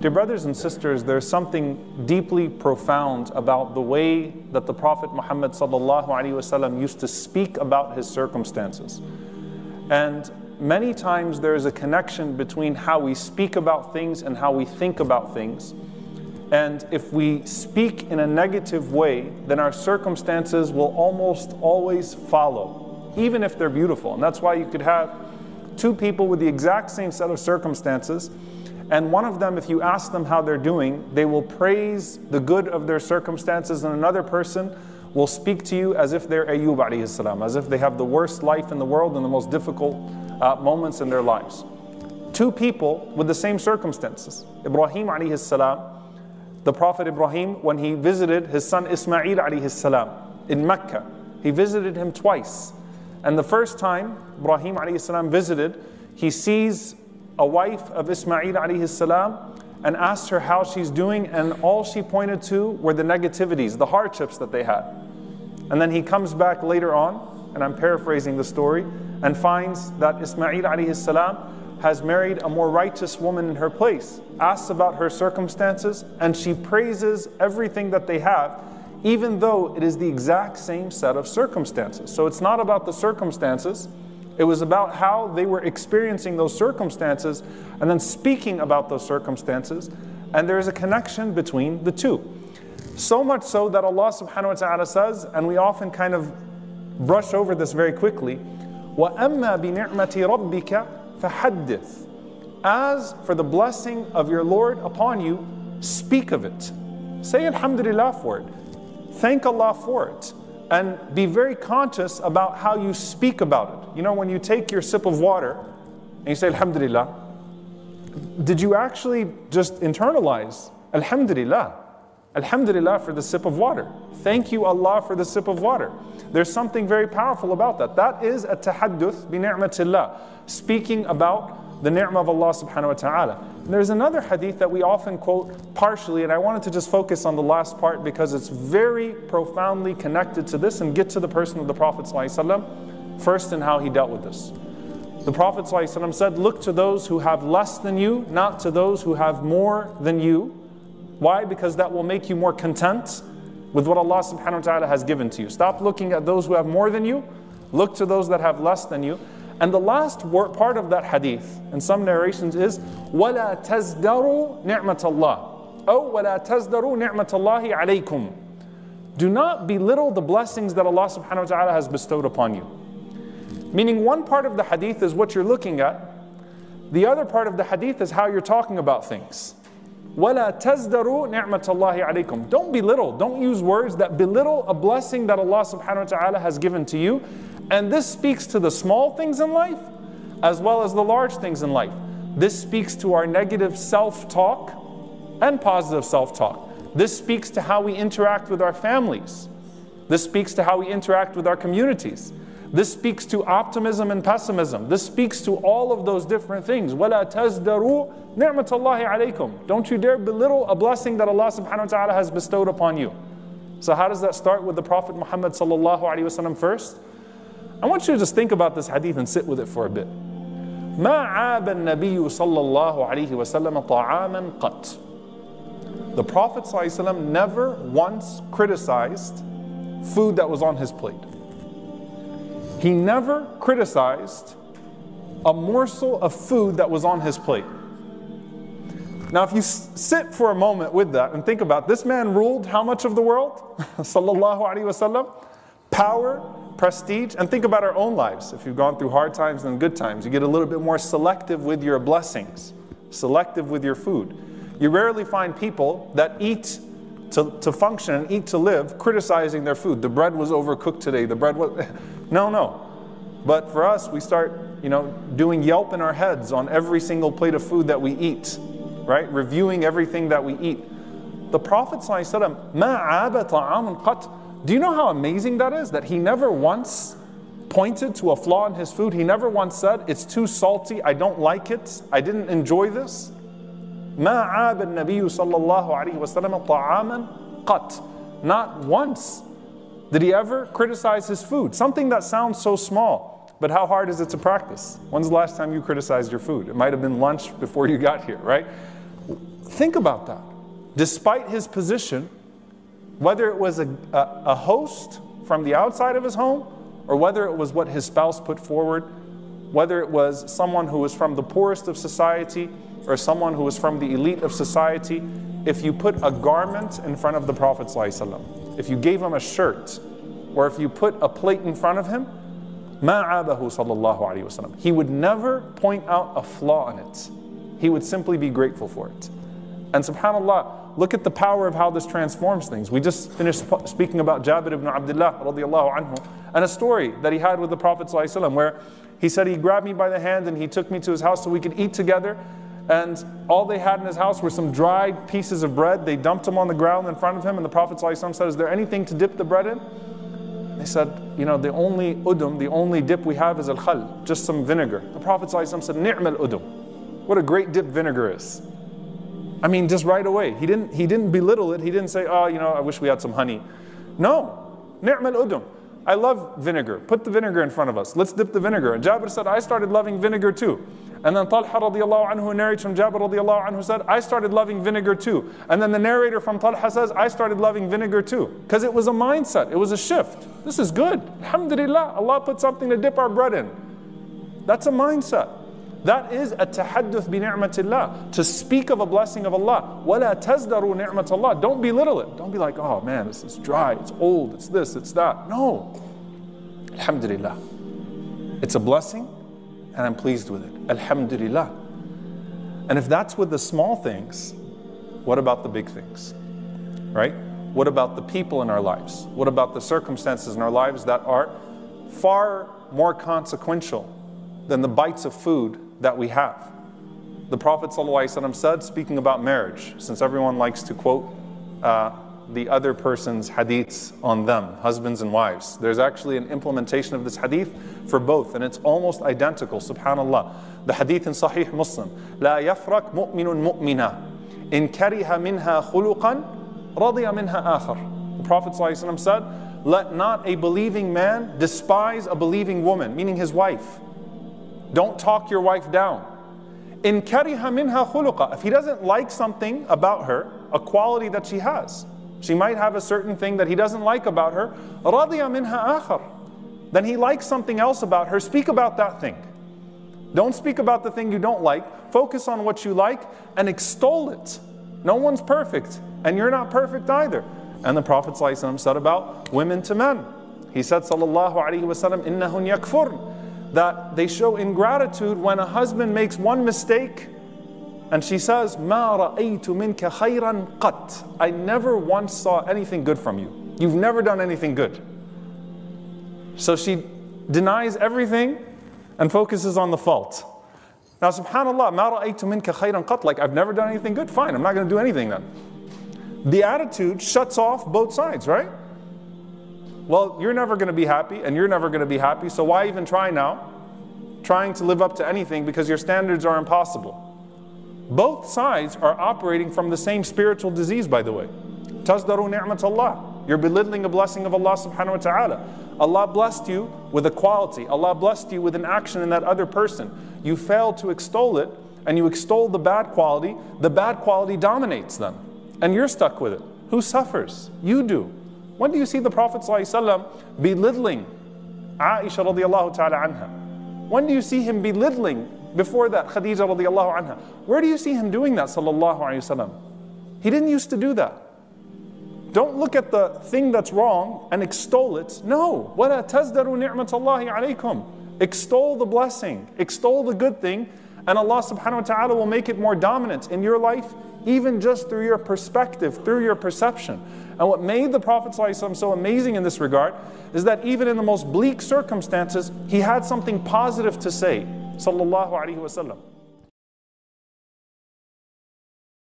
Dear brothers and sisters, there's something deeply profound about the way that the Prophet Muhammad used to speak about his circumstances. And many times there is a connection between how we speak about things and how we think about things. And if we speak in a negative way, then our circumstances will almost always follow, even if they're beautiful. And that's why you could have two people with the exact same set of circumstances and one of them, if you ask them how they're doing, they will praise the good of their circumstances, and another person will speak to you as if they're Ayyub alayhi salam, as if they have the worst life in the world and the most difficult uh, moments in their lives. Two people with the same circumstances. Ibrahim alayhi salam, the Prophet Ibrahim, when he visited his son Ismail alayhi salam in Mecca, he visited him twice. And the first time Ibrahim alayhi salam visited, he sees a wife of Ismail alayhi salam and asked her how she's doing, and all she pointed to were the negativities, the hardships that they had. And then he comes back later on, and I'm paraphrasing the story, and finds that Ismail alayhi salam has married a more righteous woman in her place, asks about her circumstances, and she praises everything that they have, even though it is the exact same set of circumstances. So it's not about the circumstances it was about how they were experiencing those circumstances and then speaking about those circumstances. And there is a connection between the two. So much so that Allah subhanahu wa ta'ala says, and we often kind of brush over this very quickly, وَأَمَّا بِنِعْمَةِ رَبِّكَ فَحَدِّثْ As for the blessing of your Lord upon you, speak of it. Say Alhamdulillah for it. Thank Allah for it and be very conscious about how you speak about it. You know, when you take your sip of water and you say, Alhamdulillah, did you actually just internalize, Alhamdulillah? Alhamdulillah for the sip of water. Thank you, Allah, for the sip of water. There's something very powerful about that. That is a tahadduth bi ni'matillah, speaking about the ni'mah of Allah subhanahu wa ta'ala. There's another hadith that we often quote partially, and I wanted to just focus on the last part because it's very profoundly connected to this and get to the person of the Prophet ﷺ first and how he dealt with this. The Prophet ﷺ said, Look to those who have less than you, not to those who have more than you. Why? Because that will make you more content with what Allah subhanahu wa ta'ala has given to you. Stop looking at those who have more than you, look to those that have less than you. And the last word, part of that hadith in some narrations is وَلَا تَزْدَرُوا نِعْمَةَ اللَّهِ أو وَلَا تَزْدَرُوا نِعْمَةَ اللَّهِ عَلَيْكُمْ Do not belittle the blessings that Allah subhanahu wa ta'ala has bestowed upon you. Meaning one part of the hadith is what you're looking at. The other part of the hadith is how you're talking about things. وَلَا تَزْدَرُوا نِعْمَةَ اللَّهِ عَلَيْكُمْ Don't belittle, don't use words that belittle a blessing that Allah subhanahu wa ta'ala has given to you and this speaks to the small things in life as well as the large things in life. This speaks to our negative self talk and positive self talk. This speaks to how we interact with our families. This speaks to how we interact with our communities. This speaks to optimism and pessimism. This speaks to all of those different things. وَلَا تَزْدَرُوا نِعْمَةَ اللَّهِ عَلَيْكُمْ Don't you dare belittle a blessing that Allah subhanahu wa ta'ala has bestowed upon you. So how does that start with the Prophet Muhammad sallallahu alayhi wa first? I want you to just think about this hadith and sit with it for a bit. ما عاب النبي صلى الله عليه وسلم طعاما قط. The Prophet ﷺ never once criticized food that was on his plate. He never criticized a morsel of food that was on his plate. Now, if you sit for a moment with that and think about this man ruled how much of the world? Sallallahu Alaihi Wasallam. Power, prestige, and think about our own lives. If you've gone through hard times and good times, you get a little bit more selective with your blessings, selective with your food. You rarely find people that eat to, to function and eat to live criticizing their food. The bread was overcooked today. The bread was. no, no. But for us, we start, you know, doing Yelp in our heads on every single plate of food that we eat, right? Reviewing everything that we eat. The Prophet said, do you know how amazing that is? That he never once pointed to a flaw in his food. He never once said, It's too salty, I don't like it, I didn't enjoy this. ما عاب النبي صلى الله عليه وسلم طعاما قط. Not once did he ever criticize his food. Something that sounds so small, but how hard is it to practice? When's the last time you criticized your food? It might have been lunch before you got here, right? think about that. Despite his position, whether it was a, a, a host from the outside of his home or whether it was what his spouse put forward, whether it was someone who was from the poorest of society or someone who was from the elite of society, if you put a garment in front of the Prophet, ﷺ, if you gave him a shirt, or if you put a plate in front of him, he would never point out a flaw in it. He would simply be grateful for it. And subhanAllah, look at the power of how this transforms things. We just finished speaking about Jabir ibn Abdullah anhu, and a story that he had with the Prophet where he said he grabbed me by the hand and he took me to his house so we could eat together. And all they had in his house were some dried pieces of bread. They dumped them on the ground in front of him, and the Prophet said, Is there anything to dip the bread in? They said, You know, the only udum, the only dip we have is al khal, just some vinegar. The Prophet said, Ni'mal udum. What a great dip vinegar is. I mean, just right away. He didn't, he didn't belittle it. He didn't say, Oh, you know, I wish we had some honey. No, ni'mal udum. I love vinegar. Put the vinegar in front of us. Let's dip the vinegar. And Jabir said, I started loving vinegar too. And then Talha radiallahu anhu narrates from Jabir radiallahu anhu said, I started loving vinegar too. And then the narrator from Talha says, I started loving vinegar too. Because it was a mindset, it was a shift. This is good. Alhamdulillah, Allah put something to dip our bread in. That's a mindset. That is a tahadduth bi ni'matillah, to speak of a blessing of Allah. Wala tazdaru ni'matallah. Don't belittle it. Don't be like, oh man, this is dry, it's old, it's this, it's that. No. Alhamdulillah. It's a blessing and I'm pleased with it. Alhamdulillah. And if that's with the small things, what about the big things? Right? What about the people in our lives? What about the circumstances in our lives that are far more consequential than the bites of food that we have. The Prophet ﷺ said, speaking about marriage, since everyone likes to quote uh, the other person's hadiths on them, husbands and wives, there's actually an implementation of this hadith for both, and it's almost identical, subhanAllah. The hadith in Sahih Muslim, لا يفرق مؤمن مؤمنا إن كره منها خلقا رضي منها آخر. The Prophet ﷺ said, let not a believing man despise a believing woman, meaning his wife. Don't talk your wife down. In kariha minha khuluqa, if he doesn't like something about her, a quality that she has, she might have a certain thing that he doesn't like about her, radiya minha akhar. Then he likes something else about her, speak about that thing. Don't speak about the thing you don't like, focus on what you like and extol it. No one's perfect, and you're not perfect either. And the Prophet said about women to men. He said, Sallallahu Alaihi Wasallam, innahun yakfurn that they show ingratitude when a husband makes one mistake and she says, مَا رَأَيْتُ مِنْكَ خَيْرًا قَطْ I never once saw anything good from you. You've never done anything good. So she denies everything and focuses on the fault. Now, subhanAllah, مَا رَأَيْتُ مِنْكَ خَيْرًا قَطْ Like, I've never done anything good. Fine, I'm not going to do anything then. The attitude shuts off both sides, right? Well, you're never going to be happy, and you're never going to be happy, so why even try now? Trying to live up to anything because your standards are impossible. Both sides are operating from the same spiritual disease, by the way. Tazdaru ni'mat Allah. You're belittling a blessing of Allah subhanahu wa ta'ala. Allah blessed you with a quality. Allah blessed you with an action in that other person. You fail to extol it, and you extol the bad quality. The bad quality dominates them. And you're stuck with it. Who suffers? You do. When do you see the Prophet ﷺ belittling Aisha radiallahu ta'ala anha? When do you see him belittling before that Khadija radiallahu anha? Where do you see him doing that sallallahu alayhi wasallam? He didn't used to do that. Don't look at the thing that's wrong and extol it. No. وَلَا تَزْدَرُوا نِعْمَةَ اللَّهِ عَلَيْكُمْ Extol the blessing, extol the good thing, and Allah subhanahu wa ta'ala will make it more dominant in your life, even just through your perspective, through your perception. And what made the Prophet so amazing in this regard is that even in the most bleak circumstances, he had something positive to say. Sallallahu Alaihi Wasallam.